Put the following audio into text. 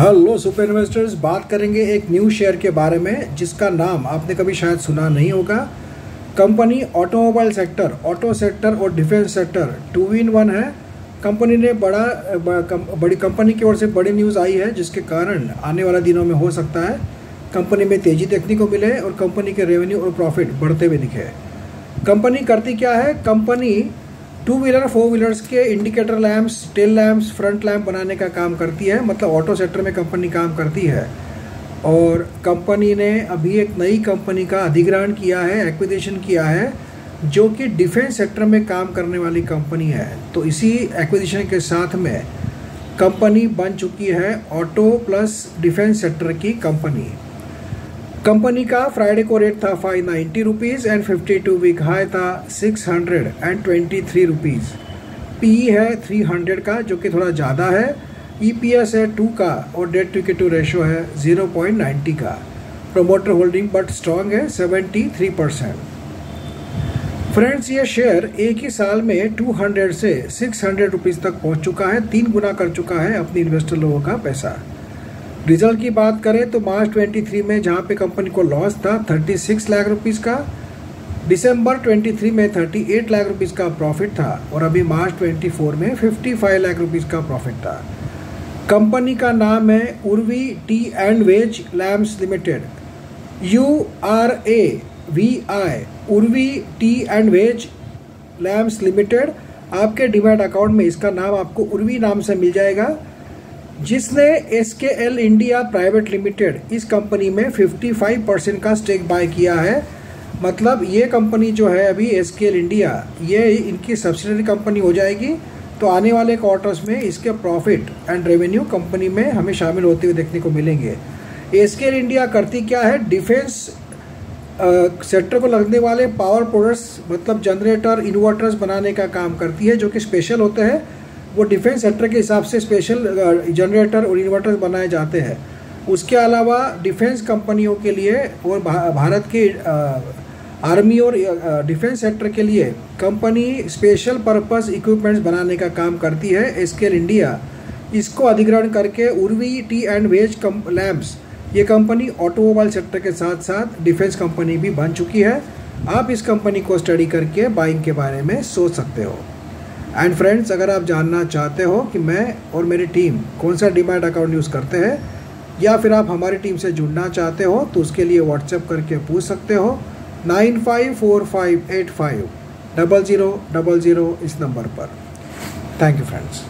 Hello super investors बात करेंगे एक न्यू शेयर के बारे में, जिसका नाम आपने कभी शायद सुना नहीं होगा। Company automobile sector auto sector और defence sector two in one है। कंपनी ने बड़ा बड़ी कंपनी की ओर से बड़ी न्यूज़ आई है, जिसके कारण आने वाले दिनों में हो सकता है। कंपनी में तेज़ी देखने को मिले और कंपनी के रेवेन्यू और प्रॉफिट बढ़ते हुए दिखे। कंपनी करती क्या है? Company two wheeler four wheelers के indicator lamps tail lamps front lamp बनाने का काम करती है। मतलब ऑटो सेक्टर में कंपनी काम करती है। और कंपनी ने अभी एक नई कंपनी का अधिग्रहण किया है एक्विजिशन किया है, जो कि डिफेंस सेक्टर में काम करने वाली कंपनी है। तो इसी एक्विजिशन के साथ में कंपनी बन चुकी है ऑटो प्लस डिफेंस सेक्टर की कंपनी। कंपनी का फ्राइडे को रेट था five ninety rupees and fifty two week high था six hundred and twenty three rupees P है थ्री हंड्रेड का, जो कि थोड़ा ज़्यादा है। ई पी एस है टू का और डेट टू के टू रेशो है ज़ीरो पॉइंट नाइन्टी का। प्रोमोटर होल्डिंग बट स्ट्रॉन्ग है सेवेंटी थ्री परसेंट फ्रेंड्स ये शेयर एक ही साल में टू हंड्रेड से सिक्स हंड्रेड रुपीज़ तक पहुँच चुका है, तीन गुना कर चुका है अपनी इन्वेस्टर लोगों का पैसा। रिज़ल्ट की बात करें तो मार्च 23 में जहाँ पे कंपनी को लॉस था 36 लाख रुपीस का दिसंबर 23 में 38 लाख रुपीस का प्रॉफिट था और अभी मार्च 24 में 55 लाख रुपीस का प्रॉफिट था। कंपनी का नाम है Urvi T and wedge lamps limited. U R A V I Urvi T and wedge lamps limited. आपके डिमेट अकाउंट में इसका नाम आपको उर्वी नाम से मिल जाएगा। जिसने S K L India private limited इस कंपनी में 55 परसेंट का स्टेक बाय किया है। मतलब ये कंपनी जो है अभी एस के एल इंडिया ये इनकी सब्सिडरी कंपनी हो जाएगी। तो आने वाले क्वार्टर्स में इसके प्रॉफिट एंड रेवेन्यू कंपनी में हमें शामिल होते हुए देखने को मिलेंगे। एस के एल इंडिया करती क्या है? डिफेंस सेक्टर को लगने वाले पावर प्रोडक्ट्स मतलब जनरेटर इन्वर्टर्स बनाने का काम करती है, जो कि स्पेशल होते हैं। वो डिफेंस सेक्टर के हिसाब से स्पेशल जनरेटर और इन्वर्टर बनाए जाते हैं। उसके अलावा डिफेंस कंपनियों के लिए और भारत के आर्मी और डिफेंस सेक्टर के लिए कंपनी स्पेशल पर्पस इक्विपमेंट्स बनाने का काम करती है एसकेल इंडिया। इसको अधिग्रहण करके उर्वी टी एंड वेज कम, लैम्प्स, ये कंपनी ऑटोमोबाइल सेक्टर के साथ साथ डिफेंस कंपनी भी बन चुकी है। आप इस कंपनी को स्टडी करके बाइंग के बारे में सोच सकते हो। एंड फ्रेंड्स अगर आप जानना चाहते हो कि मैं और मेरी टीम कौन सा डीमैट अकाउंट यूज़ करते हैं, या फिर आप हमारी टीम से जुड़ना चाहते हो तो उसके लिए व्हाट्सएप करके पूछ सकते हो। Nine five four five eight five double zero double zero इस नंबर पर। Thank you friends